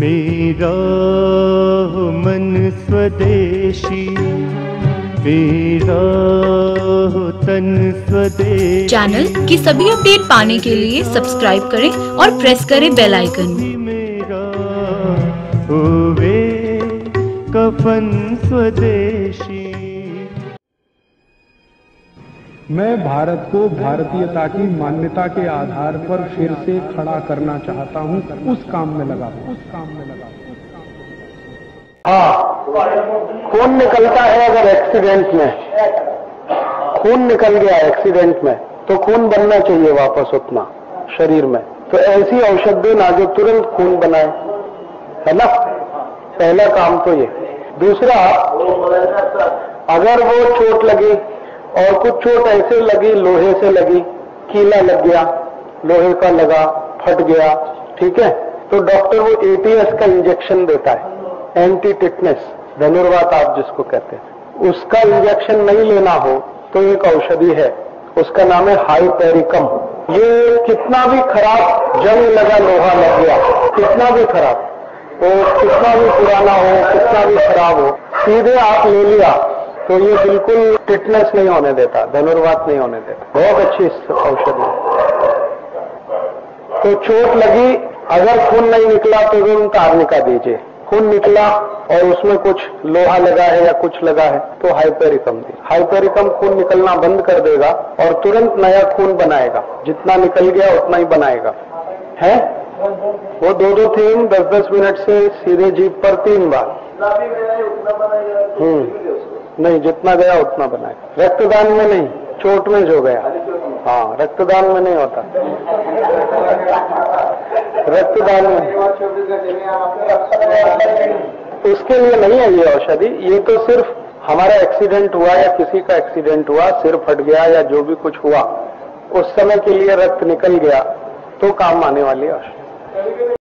मेरा मन स्वदेशी मेरा तन स्वदेशी। चैनल की सभी अपडेट पाने के लिए सब्सक्राइब करें और प्रेस करें बेल आइकन मेरा कफन स्वदेशी। मैं भारत को भारतीयता की मान्यता के आधार पर फिर से खड़ा करना चाहता हूँ। उस काम में लगा उस काम में लगा। हाँ। खून निकलता है अगर एक्सीडेंट में। खून निकल गया एक्सीडेंट में तो खून बनना चाहिए वापस उतना, शरीर में। तो ऐसी औषध देना जो तुरंत खून बनाए, है ना? पहला काम तो ये। दूसरा, अगर वो चोट लगी और कुछ चोट ऐसे लगी, लोहे से लगी, कीला लग गया, लोहे का लगा, फट गया, ठीक है? तो डॉक्टर वो एटीएस का इंजेक्शन देता है एंटी टिटनेस धनुर्वात आप जिसको कहते हैं। उसका इंजेक्शन नहीं लेना हो तो एक औषधि है, उसका नाम है हाइपेरिकम ये कितना भी खराब जंग लगा, लोहा लग गया, कितना भी खराब, वो कितना भी पुराना हो, कितना भी खराब हो, सीधे आप ले लिया तो ये बिल्कुल टिटनेस नहीं होने देता, धनुर्वात नहीं होने देता। बहुत अच्छी औषधि तो चोट लगी, अगर खून नहीं निकला तो तुरंत आर्निका दीजिए। खून निकला और उसमें कुछ लोहा लगा है या कुछ लगा है तो हाइपेरिकम दी हाइपेरिकम खून निकलना बंद कर देगा और तुरंत नया खून बनाएगा। जितना निकल गया, उतना ही बनाएगा। है? वो दो दो तीन, दस दस मिनट से सीधे जीप पर तीन बार। हम्म। नहीं, जितना गया उतना बनाएगा रक्तदान में नहीं, चोट में जो गया। हाँ रक्तदान में नहीं होता। रक्तदान में। उसके लिए नहीं है ये औषधि। ये तो सिर्फ़ हमारा एक्सीडेंट हुआ या किसी का एक्सीडेंट हुआ, सिर फट गया या जो भी कुछ हुआ, उस समय के लिए रक्त निकल गया तो काम आने वाली औषधि।